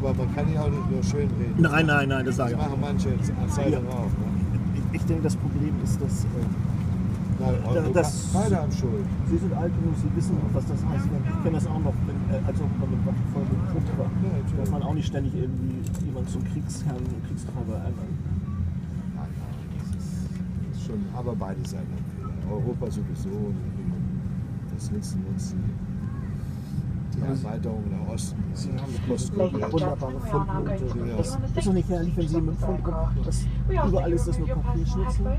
aber man kann ja auch nicht nur schön reden. Nein, nein, nein, das sage Das ich auch. machen manche jetzt an Zeitung Ja. auch. Ne? Ich, ich denke, das Problem ist, dass äh, Europa, das- beide haben Schuld. Sie sind alt genug, Sie wissen auch, was das heißt. Ich kenne das auch noch, wenn, äh, als man mit voll mit Druck war. Ja, dass man auch nicht ständig irgendwie jemand zum Kriegsherrn, Kriegstreiber ernannt. Nein, nein, das ist, das ist schon, aber beide Seiten haben Fehler. Europa sowieso, das Nutzen nutzen. Die Erweiterung nach Osten. Sie haben and wunderbare Fundboote. Das ist doch nicht herrlich, wenn Sie mit dem Fundgrund, das, überall ist das nur Papierschnitzel.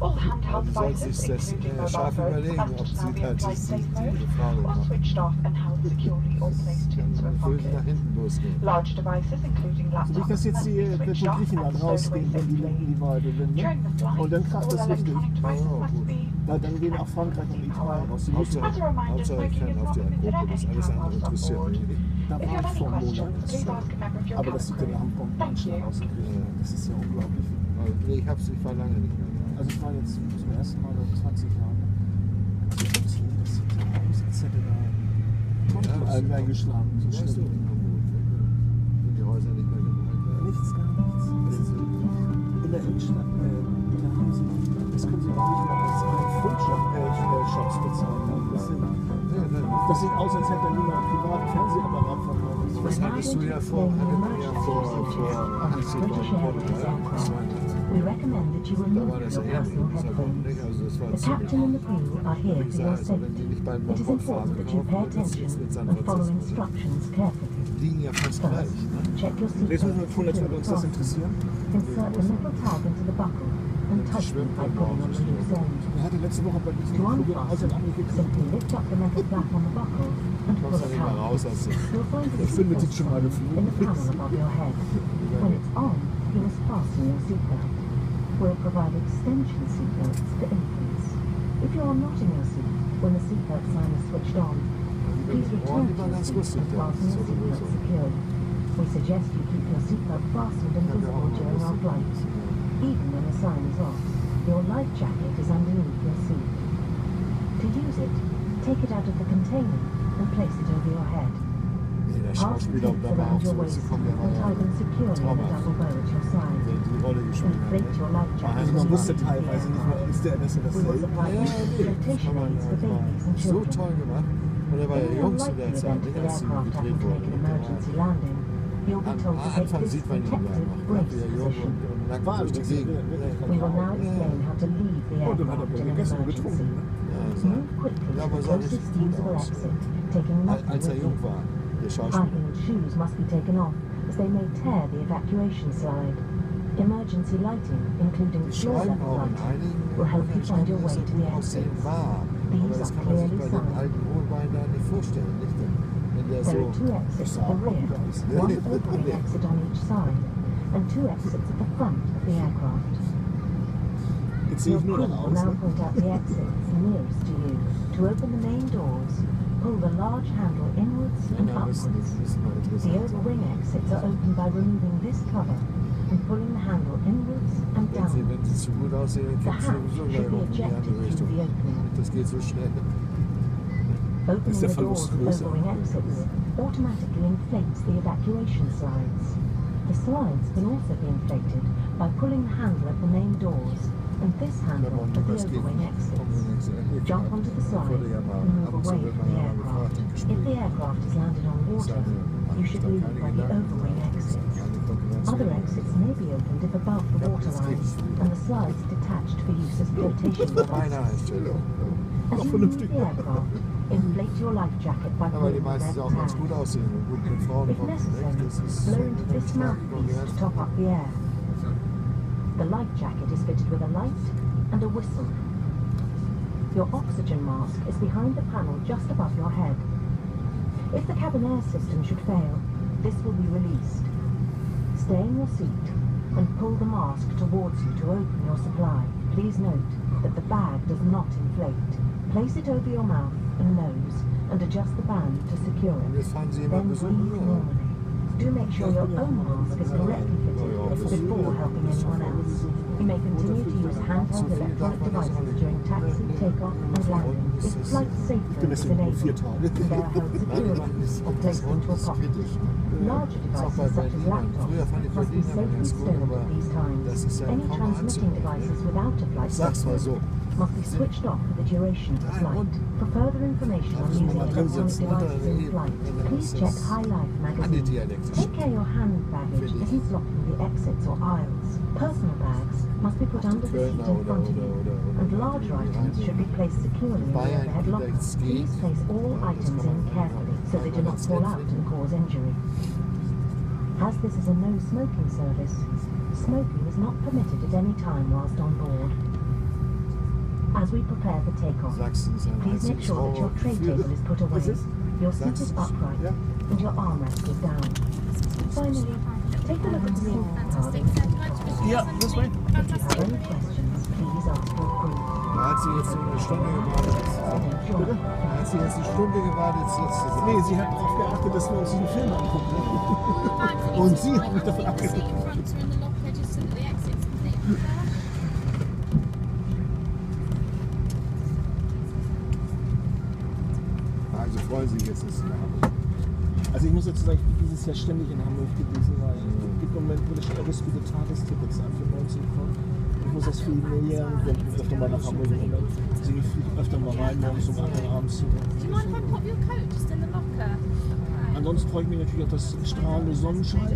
All handheld Man sollte devices, sich das äh, scharf überlegen, ob sie halt sich diese Frage or machen. switched off and held securely or placed Kann into a böse nach hinten losgehen. Large devices, including So laptops, nicht, dass jetzt die, be der off Griechenland rausgehen, wenn die lenken die. Ne? The flight, Und dann kracht das richtig. Oh, gut. Weil dann gehen auch Frankreich und Italien. Die müssen Hauptsache, Hauptsache ich kann auf die Gruppe, das alles andere interessiert mich nicht. da war ich vor einem Monat. Aber den crew. Hamburg Thank Menschen you. rauskriegen, das ist ja unglaublich. Aber nee, ich hab's, ich war lange nicht mehr. Also ich war jetzt zum ersten Mal seit 20 Jahren. Also das hier, das sieht so aus, als hätte da Ja, das Allen ist- reingeschlagen. So Weißt du, schlimm. in Hamburg, wenn die Häuser nicht mehr gemalt werden. Nichts, gar nichts. Das in der Innenstadt, das sieht aus, als hätte da jemand einen privaten Fernsehapparat verkauft. Das hattest du ja vor, hattet ihr ja vor, vor 80 Jahren in Portugal. We recommend that you Da remove war das your ja ähnlich. personal Das war headphones. nicht, also das war The ziemlich. captain and the crew are here Wie for your gesagt, also wenn die safety. nicht beim It is Bord fahren important that you kaufen, pay dann ist mit San and follow Francisco. instructions carefully. Die liegen ja fast gleich. Ne? check your Jetzt müssen wir seatbelt tun, als würde uns das interessieren. Insert the metal tag into the buckle Er hatte letzte Woche bei diesem Flug in Kommst du nicht mehr raus schon mal geflogen. We'll provide extension seatbelts for infants. If you are not in your seat when the seatbelt sign is switched on, please return to your seat whilst your seatbelt. We suggest you keep your seatbelt fastened and visible during our flight. Even when the sign is off, your life jacket is underneath your seat. To use it, take it out of the container and place it over your head. Pass the tips around your waist and tie them securely in a double bow at your side. Inflate your life jacket Man wusste teilweise nicht mal, ist der NS oder das So toll gemacht. Und er war der Jüngste, der jetzt. You'll be told to take this protective brace position. We will now explain how to leave the aircraft in an emergency. Move quickly to the closest usable exit, taking nothing with you. Parking shoes must be taken off, as they may tear the evacuation slide. Emergency lighting, including floor-level lighting, will help you find your way to the exits. These are clearly signed. Alten Hohlbein da nicht vorstellen. Nicht? Wenn der There so are two exits at the rear, Ja, one nee, opening nee. exit on each side, and two exits at the front of the aircraft. Jetzt sehe Your ich nur crew noch will aus. now Ne? point out the exits nearest to you. To open the main doors, pull the large handle inwards and Männer müssen upwards. das müssen mal The interessant sein. overwing exits are opened by removing this cover and pulling the handle inwards and Wenn sie, wenn downwards. sie zu gut aussehen, dann The kippen sie hatch sowieso should gleich be hoch in die ejected andere through Richtung. the opening. Opening the doors of overwing exits automatically inflates the evacuation slides. The slides can also be inflated by pulling the handle at the main doors and this handle at the overwing exits. Jump onto the slide Wurde ja mal and move away from the ja mal gefragt aircraft. If the aircraft has landed on water, you should leave by the overwing exits. Other exits may be opened if above the Ja, water das line geht. and the slides detached for use as flotation devices. As you leave the aircraft, inflate your life jacket by Ja, weil pulling die the meistens red auch ganz gut aussehen und gut mit Frauen If necessary, Das ist blow into eine this mouthpiece to top up the air. The life jacket is fitted with a light and a whistle. Your oxygen mask is behind the panel just above your head. If the cabin air system should fail, this will be released. Stay in your seat and pull the mask towards you to open your supply. Please note that the bag does not inflate. Place it over your mouth and nose and adjust the band to secure it. jetzt fahren Sie jemanden Then breathe normally. Do make sure your own mask is correctly fitted before helping anyone else. You may continue to use handheld electronic devices during taxi, takeoff, and landing if flight safety is enabled. They are held securely or placed into a pocket. Larger Ist auch bei devices such as Berlinern. Früher fand ich laptops must be safely stowed at these times. ja Any transmitting devices without a flight so. must be switched off for the duration of the flight. For further information on using electronic devices in flight, please check High Life magazine. Take care your hand baggage isn't blocking the exits or aisles. Personal bags must be put under the seat in front of you, oder, oder and larger items should be placed securely in the Bayern overhead locker. vielleicht es geht. Please place all items in carefully so they do not fall out and cause injury. As this is a no smoking service, smoking is not permitted at any time whilst on board. As we prepare for takeoff, Sachsen please make sure that your tray table is put away, your seat is upright, and your armrest is down. Finally, take a look at the seat card. Yeah, this way. you have Fantastic. any questions, please ask your crew. Da hat sie jetzt so eine Stunde gewartet. Bitte? Da hat sie jetzt eine Stunde gewartet. Jetzt. Nee, sie hat darauf geachtet, dass wir uns diesen Film angucken. Und sie hat mich davon abgelenkt. Also freuen Sie sich jetzt, dass Sie da haben. Also ich muss dazu sagen, ich bin dieses Jahr ständig in Hamburg gewesen, weil es gibt im Moment wirklich irrespide Tagestickets an für 19 Pfund. Ich muss aus familiären Gründen öfter mal nach Hamburg im Moment. Also ich fliege öfter mal rein, morgens um 8 Uhr abends zurück. Do you mind if I pop your coat just in the locker? Ansonsten freue ich mich natürlich auf das strahlende Sonnenschein.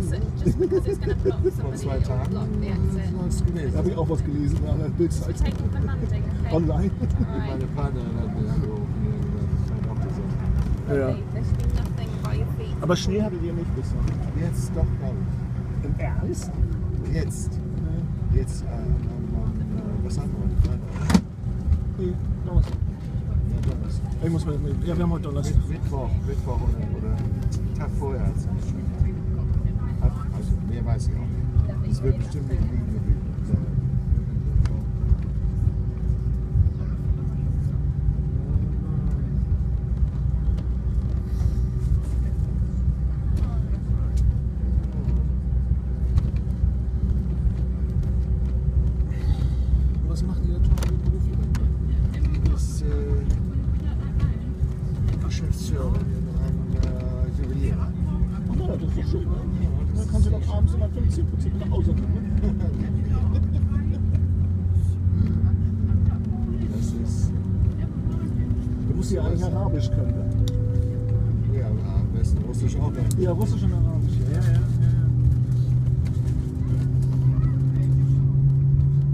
Vor zwei Tagen. Da habe ich auch was gelesen? Online. Meine Partnerin hat mir das auch gesagt. Ja. Aber Schnee hattet ihr nicht bisher. Jetzt doch, glaube Im Ernst? ich. Jetzt. Jetzt, äh, am, am, äh, was haben wir heute? Freitag? Nee, Donnerstag. Ja, Donnerstag. Ich muss mal, ja, wir haben heute Donnerstag. Mitt- Mittwoch, Mittwoch oder, oder Tag vorher Also mehr weiß ich auch nicht. Es wird bestimmt nicht liegen geblieben sein. Was macht ihr da beruflich? Die ist äh, Geschäftsführerin in einem äh, Juwelier. Ach ja, das ist doch schön. ne? Dann kannst du doch abends immer 15% nach Hause nehmen. Das ist, Ja eigentlich Arabisch können. Ne? ja, am besten Russisch auch noch. Ja, Russisch und Arabisch. Ja, ja, ja. ja.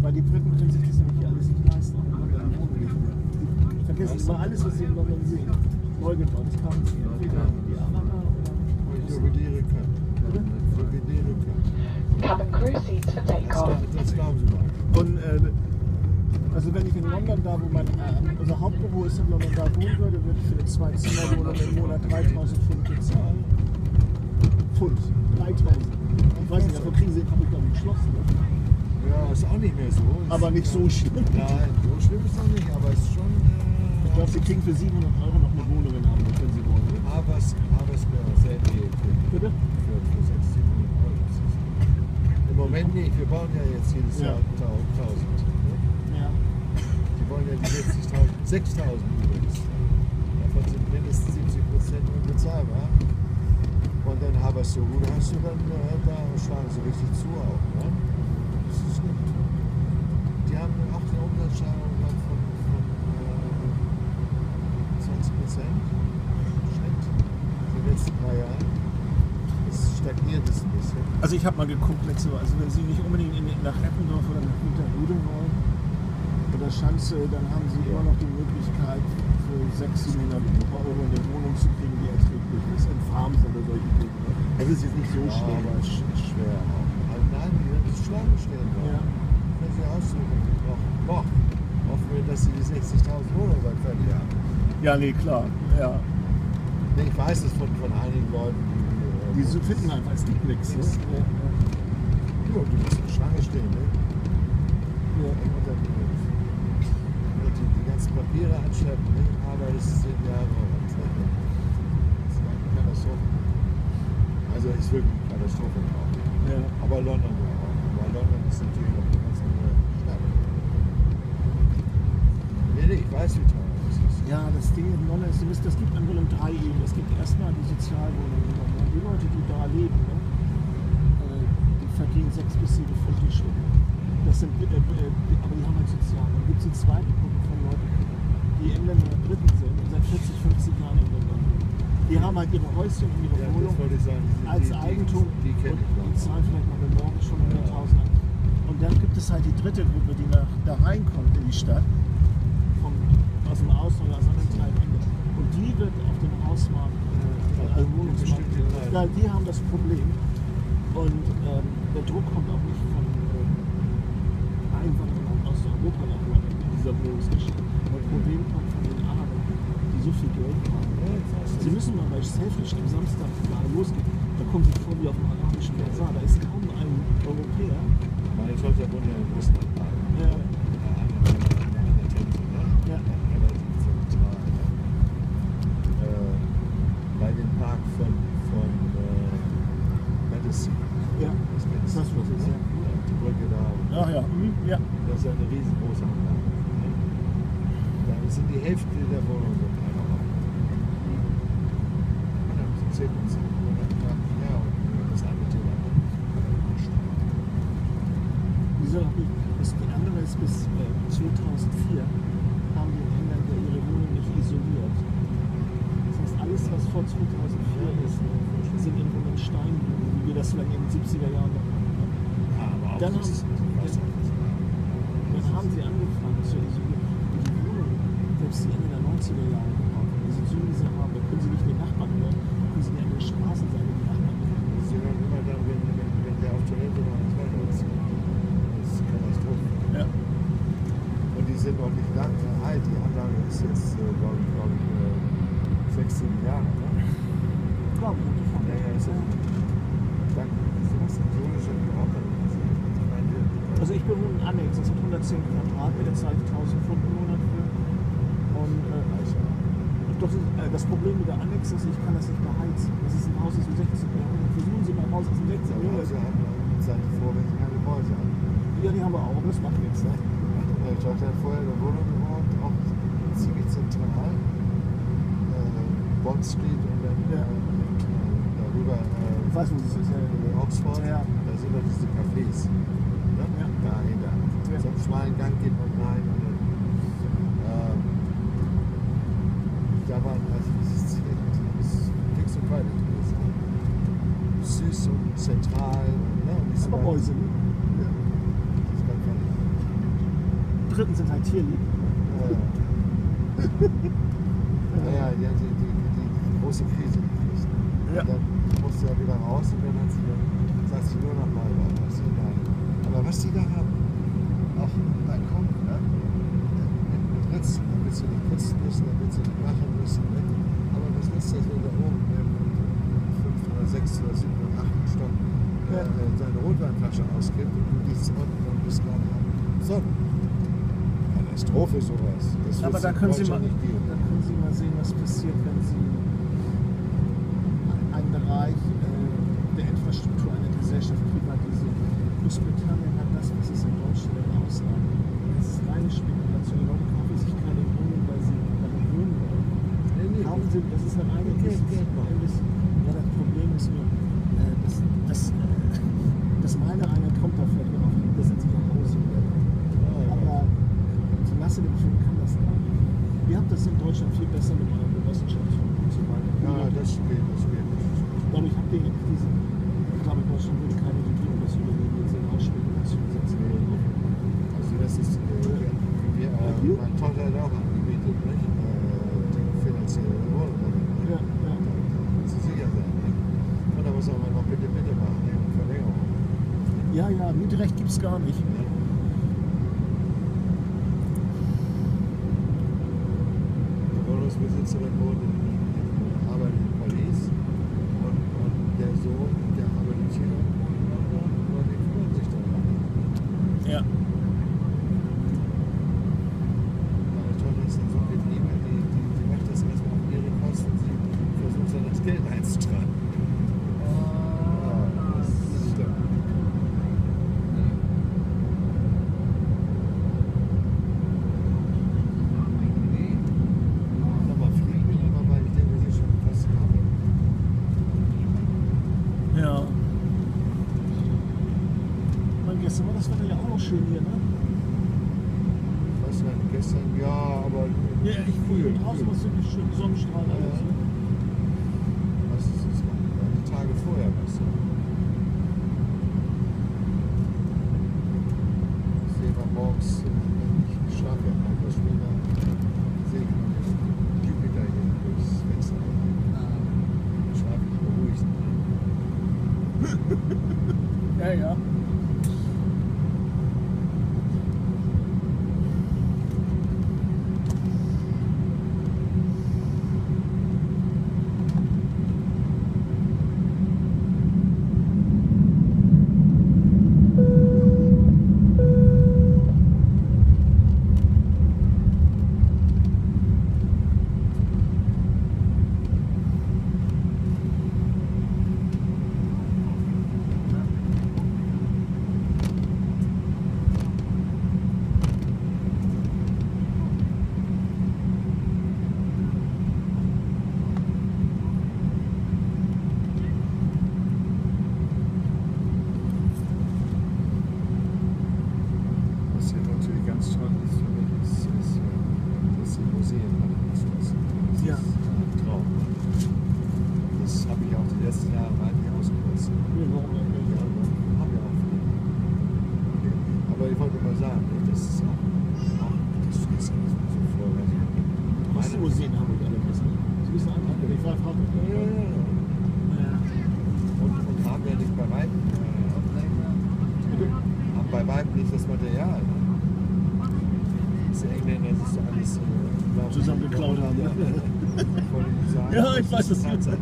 Weil die Briten können sich das nämlich hier alles nicht leisten. nicht. Die vergessen immer alles, was sie in London sehen. Neugebaut. Das kam entweder die Araber oder. Juweliere können. Juweliere können. Cabin crew seats for Das, takeoff. glauben- das glauben Sie mal. Und äh, also wenn ich in London, da wo mein äh, unser Hauptbüro ist in London, da wohnen würde, würde ich für eine Zwei-Zimmer-Wohnung im Monat 3000 Pfund bezahlen. Pfund. 3000. Ich weiß nicht, aber kriegen sie den Kapital geschlossen. Ne? Ja, ist auch nicht mehr so. Aber nicht so schlimm. Nein, so schlimm ist noch nicht, aber es ist schon. Ich Äh, glaube, sie kriegen für 700 Euro noch eine Wohnung in Hamburg, wenn sie wollen. Havers wäre sehr viel Bitte? für, für 600, 700 Euro. Im Moment nicht, wir bauen ja jetzt jedes Ja. Jahr 1000. Wollen ja die 60.000, 6.000 übrigens. Davon sind mindestens 70 Prozent unbezahlbar. Und dann Havers so gut hast du dann, äh, da schlagen sie richtig zu auch. Ne? Das ist gut. Die haben auch eine Umsatzsteigerung gehabt von, von äh, 20 Prozent. In den letzten drei Jahren. Es stagniert es ein bisschen. Also ich habe mal geguckt letzte Woche, also wenn Sie nicht unbedingt in, nach Eppendorf oder nach Winterhude wollen oder Schanze, dann haben Sie immer noch die Möglichkeit für 600, 700 Euro eine Wohnung zu kriegen, die erträglich ist, in Farms oder solchen Dingen. Das ist jetzt nicht so Ja, schwer. aber es ist schwer auch. Also nein, die werden die Schlangen stehen. Ja. Können Sie aussuchen. Noch, noch. Hoffen wir, dass Sie die 60.000 Wohnungen bald fertig haben. Ja, nee, klar. Ja. Nee, ich weiß es von, von einigen Leuten, die. Die so finden einfach, es gibt nichts. Ne? Ja, Ja, du musst in Schlange stehen, ne? ja. Und dann, äh, die, die Papiere anschleppen, ne? Aber das ist zehn Jahre alt. Das ist eine Katastrophe. Also Also ist wirklich eine Katastrophe auch. Ja. Aber London ja auch. Weil London ist natürlich auch eine ganz andere Stadt. Nee, nee, ich weiß, wie teuer das ist. Ja, das Ding in London ist, das gibt im Grunde drei Ebenen. Es gibt erstmal die Sozialwohnungen. Die Leute, die da leben, ne, äh, die verdienen sechs bis sieben Pfund die Stunde. Das sind, äh, äh, aber die haben halt sozial. Dann gibt es die zweite Gruppe von Leuten, die Engländer und Briten sind und seit 40, 50 Jahren in London. Die haben halt ihre Häuschen und ihre Ja, Wohnung ich sagen. Als die, Eigentum Die, die und noch. zahlen vielleicht mal den Morgen schon 100.000 an. Und dann gibt es halt die dritte Gruppe, die nach, da reinkommt in die Stadt, vom, aus dem Ausland oder aus anderen Teilen England. Und die wird auf dem Hausmarkt, äh, Wohnungsmarkt, ja, die haben das Problem. Und ähm, der Druck kommt auch nicht von äh, Einwanderern aus Europa nach London dieser Wohnungsgeschichte. Problem kommt von den Arabern, die so viel Geld haben. Ja, Sie müssen mal bei Selfish am Samstag gerade losgehen. Da kommen Sie vor wie auf dem arabischen Basar. Da ist kaum ein Europäer. Meine Tochter wohnt ja in Russland. Ja. An der an der Themse, ne? Ja. Relativ zentral. Ne? Äh, bei dem Park von, von äh, Madison. Ja. Das kennst Das du, was ist, ne? ja. Die Brücke da. Ach ja. Mhm. Ja. Das ist ja eine riesengroße Anlage. Ne? Da sind die Hälfte der Wohnungen sind Araber. Und dann sind 10 und 10 ja, und das andere Thema. Die sind auch nicht. Das, die andere ist bis äh, 2004 haben die Engländer ihre Wohnung nicht isoliert. Das heißt, alles, was vor 2004 ist, sind in Wohnungen Steinwohnungen, wie wir das vielleicht in den 70er Jahren noch hatten. ne? Ja, aber auch Dann das haben-. Dann haben sie angefangen zu isolieren. Und die Wohnungen, selbst die Ende der 90er Jahre gebaut, wurden, die sind so miserabel, da können sie nicht den Nachbarn hören, können sie nicht an der Straße sein, die Nachbarn hören. Sie hören immer dann, wenn, wenn, wenn der auf Toilette war, das ist. Das ist Katastrophe. Ja. Und die sind noch nicht lange alt. Die Anlage ist jetzt, äh, glaube ich, glaub ich äh, sechs, sieben Jahre. Ne? Glaube ich, die Ja, ja, ist ja. Sowas überhaupt nicht. Wir- Also ich bewohne einen Annex, das sind 110 Quadratmeter, zahle ich 1000 Pfund im Monat für. Und äh, und das, ist, äh, das Problem mit der Annex ist, ich kann das nicht beheizen. Das ist ein Haus aus dem 16. Jahrhundert. Versuchen Sie mal ein Haus aus dem 16. Zu Hause Jahrhundert. wir seine Vorwände keine Mäuse an. Ja, die haben wir auch, aber das macht nichts. Ne? Meine Tochter hat vorher in der Wohnung gewohnt, auch ziemlich zentral. Äh, Bond Street und dann Ja. äh, darüber äh, Ich weiß, wo es ist. Ja. Oxford. Ja. Da sind doch diese Cafés. Ne? Ja. Dahinter. Ja. So einen schmalen Gang geht man rein. Und dann, ähm, da waren also dieses das ist fix und fertig gewesen. Süß und zentral. Ne? und nicht so Aber Mäuse. Ne? Ja. Das ist ganz fertig. Dritten sind halt tierlieb. Naja, die die, die, die, die große Krise gekriegt. Ja. Und dann musste er wieder raus und dann hat sie dann, sie nur noch mal was. Egal. Aber was die da haben, auf dem Balkon, ne? mit, mit Ritzen, damit sie nicht putzen müssen, damit sie nicht machen müssen. Ne? Aber was nützt das, wenn da oben im fünften oder sechsten oder siebten oder achten Stock äh, seine Rotweinflasche auskippt und du unten und bist gerade am Sonnen? Katastrophe sowas. Das Aber da können, Sie mal, nicht da können Sie mal sehen, was passiert, wenn Sie einen Bereich äh, der Infrastruktur einer Gesellschaft privatisieren. Großbritannien hat das, was es in Deutschland im Ausland. Das ist reine Spekulation. Die Leute kaufen sich keine Wohnung, weil sie darin wohnen wollen. Kaufen Sie, das ist eine reine Geld, Geld machen. Invest- Ja, das Problem ist nur, äh, dass, dass, äh, dass meine einer kommt da vielleicht noch auf das sind sich nach Hause. Aber die Masse der Bevölkerung kann das gar nicht. Ihr habt das in Deutschland viel besser mit eurer Genossenschaft und so weiter. Ja, das spielt, das spielt. Dadurch habt ihr nicht diese. Ich glaube, in Deutschland würde keine Regierung das übernehmen, jetzt in Ausspekulation setzen würde. Also das ist, äh, wir, äh, meine Tochter hat auch angebietet, nicht? Äh, die finanzielle Wohnung. Ja, ja. Da kann sie sicher sein. Nicht? Und da muss aber noch bitte, bitte machen, ne? Verlängerung. Ja, ja, Mietrecht gibt es gar nicht. Museen haben und alle wissen. Sie müssen anfangen. Ich war Frankfurt. Ja, ja. Und, und haben wir nicht bei Weitem äh, Bitte? Haben bei Weitem nicht das Material. Diese Engländer, das ist ja alles äh, zusammengeklaut haben. Ja, ich weiß, was du sagst.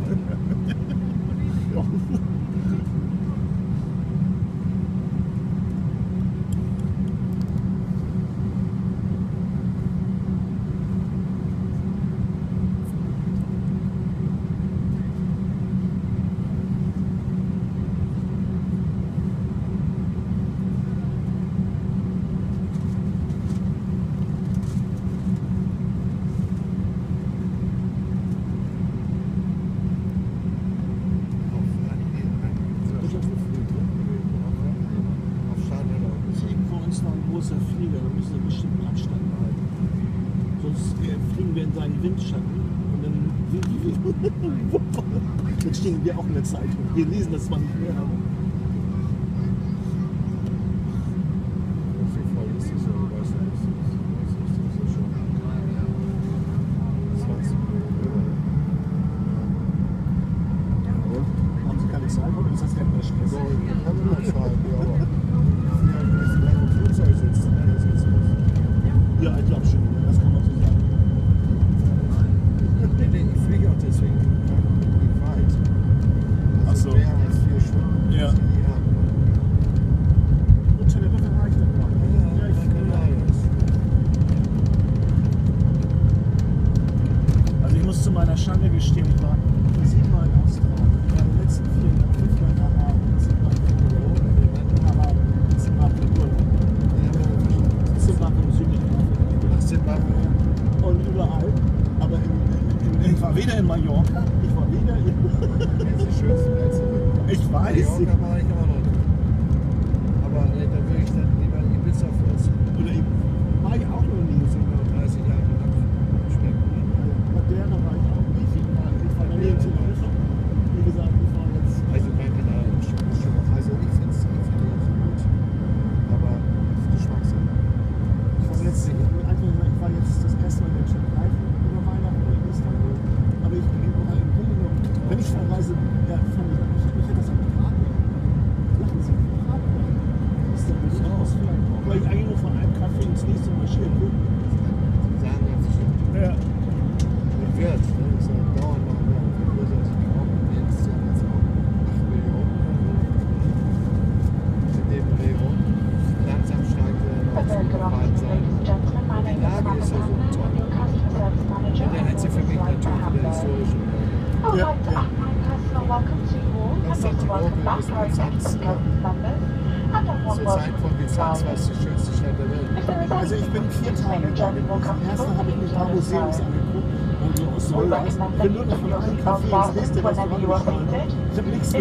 Zeitung. Wir lesen das zwar nicht mehr, aber. Haben Sie keine Zeit, oder ist das Rentnerstress? Fahrerreise ja, von mir. Ich hätte mich ja das am Prag Lachen Sie, Prag Ist doch nicht aus. Weil ich eigentlich nur von einem Kaffee ins nächste marschieren würde. ersten. Und die aus Holland, wenn nur noch von allen Café das nächste, was man hier fahren, ich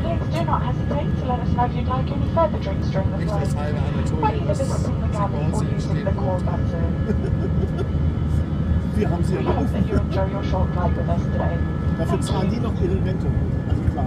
Please do not hesitate to let us know if you'd like any further drinks during the flight. By either visiting the or the call button. We hope that you enjoy your short flight with us today. Dafür zahlen die noch ihre Rente. Also klar.